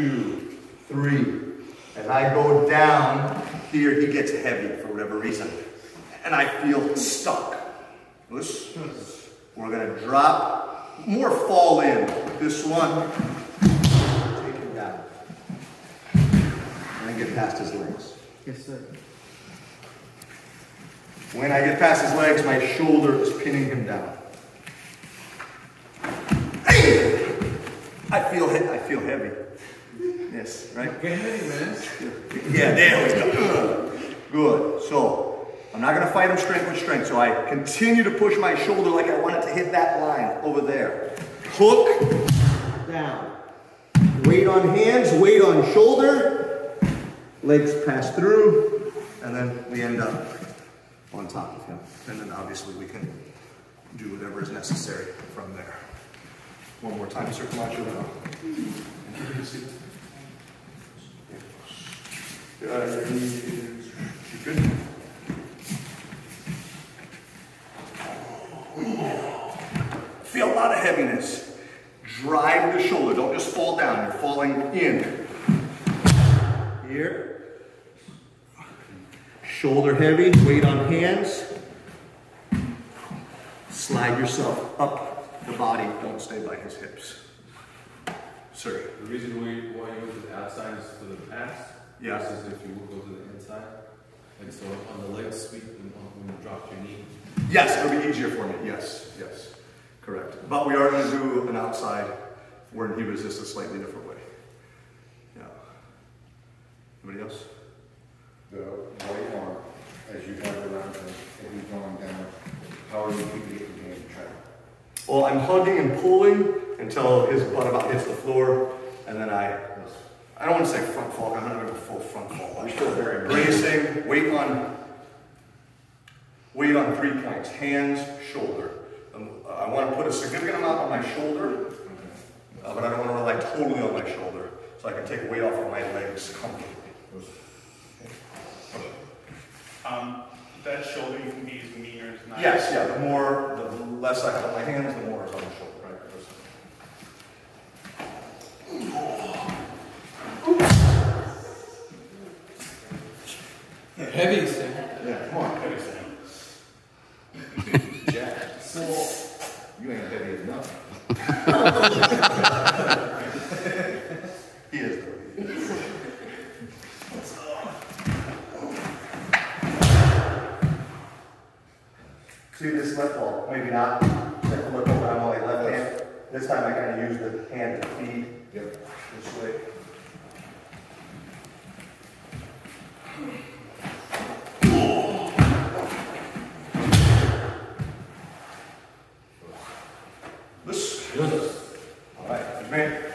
two, three. As I go down here, he gets heavy for whatever reason. And I feel stuck. We're gonna drop, more fall in. This one, take him down. And then get past his legs. Yes, sir. When I get past his legs, my shoulder is pinning him down. I feel I feel heavy. Yes, right? Yeah, there we go. Good. So I'm not gonna fight him strength with strength. So I continue to push my shoulder like I want it to hit that line over there. Hook down. Weight on hands, weight on shoulder. Legs pass through, and then we end up on top of him. And then obviously we can do whatever is necessary from there. One more time, Sir Camacho. now. Feel a lot of heaviness. Drive the shoulder. Don't just fall down. You're falling in. Here. Shoulder heavy, weight on hands. Slide yourself up the body. Don't stay by his hips. Sir. The reason why you, go to the outside is for the pass. Yeah. Versus if you will go to the inside. And so on the leg sweep, when when you drop your knee. Yes, it'll be easier for me. Yes, yes. Correct. But we are going to do an outside where he resists a slightly different way. Yeah. Anybody else? the right arm as you have around him and he's going down, how are you keeping it from being trapped? Well, I'm hugging and pulling until his butt about hits the floor, and then I, I don't want to say front fall, I'm not going to full front fall. You're still very Bracing, weight on, weight on three points, hands, shoulder. Um, I want to put a significant amount on my shoulder, uh, but I don't want to rely totally on my shoulder, so I can take weight off of my legs comfortably. Um, that shoulder you can be as mean or as nice. Yes, yeah, the more, the less I have on my hands, the more it's on the shoulder, right? Heavy, sir. Yeah, come on. Heavy set. Jack. You ain't heavy enough. He is. See this left ball, maybe not, check the left ball, but I'm only left hand. This time I kind of use the hand to feed Yep. this way. This. All right, man.